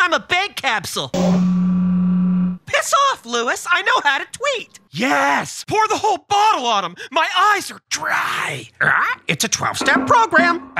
I'm a bank capsule. Piss off, Lewis. I know how to tweet. Yes! Pour the whole bottle on him! My eyes are dry! Uh, it's a 12 step program.